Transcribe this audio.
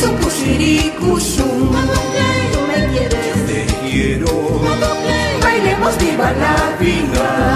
Cuchucuchiricusum. Tú me quieres. Yo te quiero. Bailemos viva la vida.